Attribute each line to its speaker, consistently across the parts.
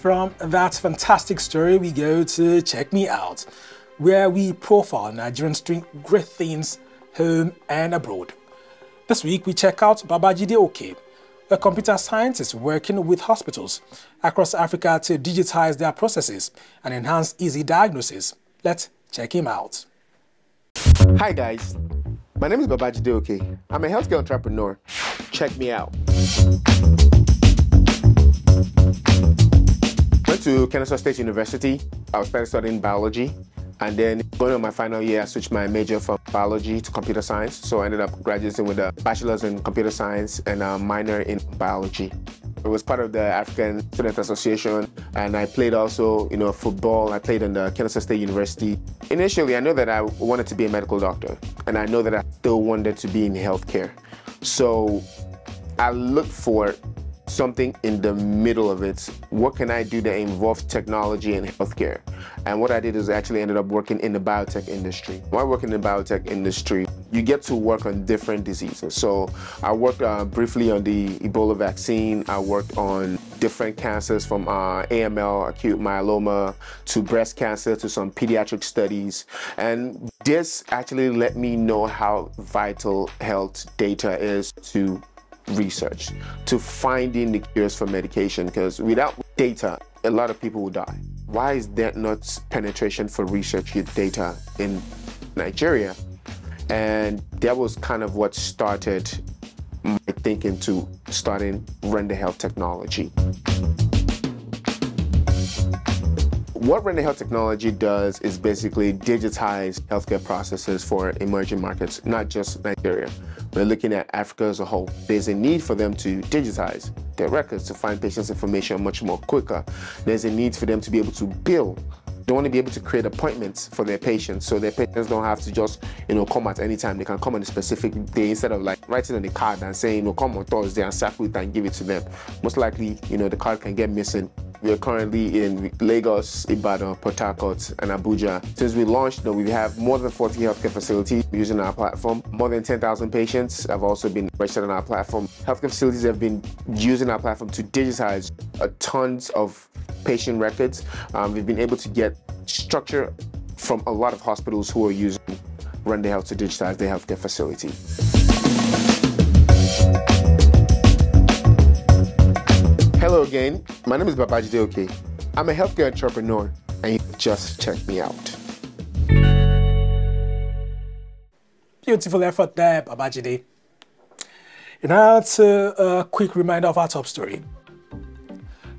Speaker 1: From that fantastic story, we go to Check Me Out, where we profile Nigerians doing great things home and abroad. This week, we check out Babajide Oke, a computer scientist working with hospitals across Africa to digitize their processes and enhance easy diagnosis. Let's check him out.
Speaker 2: Hi guys, my name is Babajide Oke. I'm a healthcare entrepreneur. Check me out. To Kennesaw State University. I started studying biology. And then going on my final year, I switched my major from biology to computer science. So I ended up graduating with a bachelor's in computer science and a minor in biology. I was part of the African Student Association, and I played also, you know, football. I played in the Kennesaw State University. Initially, I know that I wanted to be a medical doctor, and I know that I still wanted to be in healthcare. So I looked for something in the middle of it. What can I do that involves technology and healthcare? And what I did is actually ended up working in the biotech industry. When I work in the biotech industry, you get to work on different diseases. So I worked uh, briefly on the Ebola vaccine. I worked on different cancers from uh, AML, acute myeloma, to breast cancer, to some pediatric studies. And this actually let me know how vital health data is to research, to finding the cures for medication, because without data, a lot of people will die. Why is there not penetration for research data in Nigeria? And that was kind of what started my thinking to starting Render Health Technology. What Render Health Technology does is basically digitize healthcare processes for emerging markets, not just Nigeria. We're looking at Africa as a whole. There's a need for them to digitize their records to find patients' information much more quicker. There's a need for them to be able to bill they want to be able to create appointments for their patients so their patients don't have to just you know come at any time they can come on a specific day instead of like writing on the card and saying you know come on thursday and sack and give it to them most likely you know the card can get missing we are currently in Lagos, Ibadan, Port Harcourt, and Abuja. Since we launched, you know, we have more than 40 healthcare facilities using our platform. More than 10,000 patients have also been registered on our platform. Healthcare facilities have been using our platform to digitize a tons of patient records. Um, we've been able to get structure from a lot of hospitals who are using Run Render Health to digitize their healthcare facility. Hello again, my name is Babajide Oke. I'm a healthcare entrepreneur and you just check me out.
Speaker 1: Beautiful effort there, Babajide. And now to a quick reminder of our top story.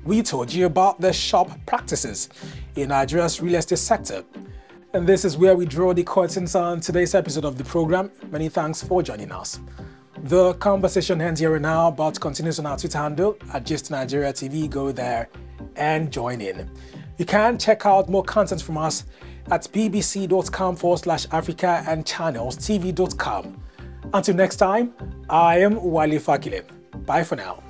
Speaker 1: We told you about the sharp practices in Nigeria's real estate sector. And this is where we draw the curtains on today's episode of the program. Many thanks for joining us. The conversation ends here and now, but continues on our Twitter handle at Gist Nigeria TV. Go there and join in. You can check out more content from us at bbc.com forward slash Africa and channelstv.com. Until next time, I am Wale Fakile. Bye for now.